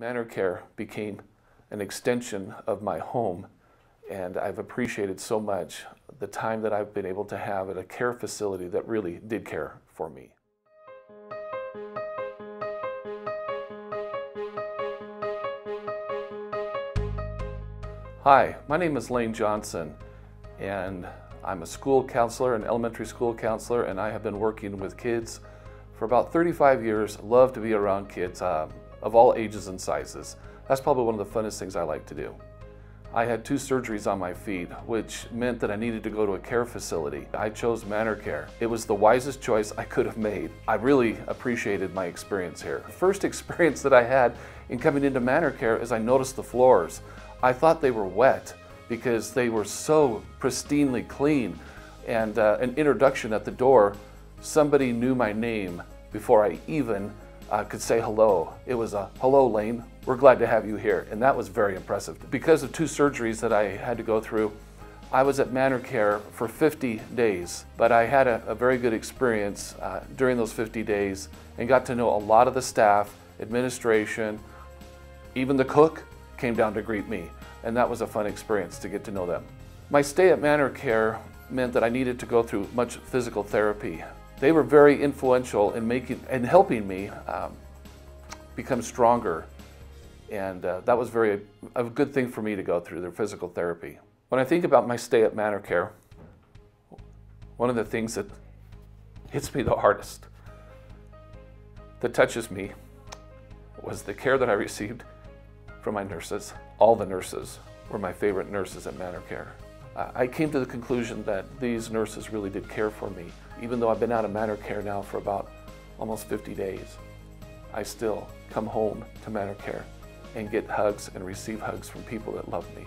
ManorCare became an extension of my home, and I've appreciated so much the time that I've been able to have at a care facility that really did care for me. Hi, my name is Lane Johnson, and I'm a school counselor, an elementary school counselor, and I have been working with kids for about 35 years. Love to be around kids uh, of all ages and sizes. That's probably one of the funnest things I like to do. I had two surgeries on my feet, which meant that I needed to go to a care facility. I chose ManorCare. It was the wisest choice I could have made. I really appreciated my experience here. The first experience that I had in coming into ManorCare is I noticed the floors. I thought they were wet because they were so pristinely clean. And uh, an introduction at the door, somebody knew my name before I even uh, could say hello. It was a hello, Lane. We're glad to have you here. And that was very impressive. Because of two surgeries that I had to go through, I was at ManorCare for 50 days, but I had a, a very good experience uh, during those 50 days and got to know a lot of the staff, administration, even the cook came down to greet me and that was a fun experience to get to know them. My stay at ManorCare meant that I needed to go through much physical therapy. They were very influential in making and helping me um, become stronger, and uh, that was very a good thing for me to go through their physical therapy. When I think about my stay at ManorCare, one of the things that hits me the hardest, that touches me, was the care that I received from my nurses. All the nurses were my favorite nurses at ManorCare. I came to the conclusion that these nurses really did care for me. Even though I've been out of ManorCare now for about almost 50 days, I still come home to ManorCare and get hugs and receive hugs from people that love me.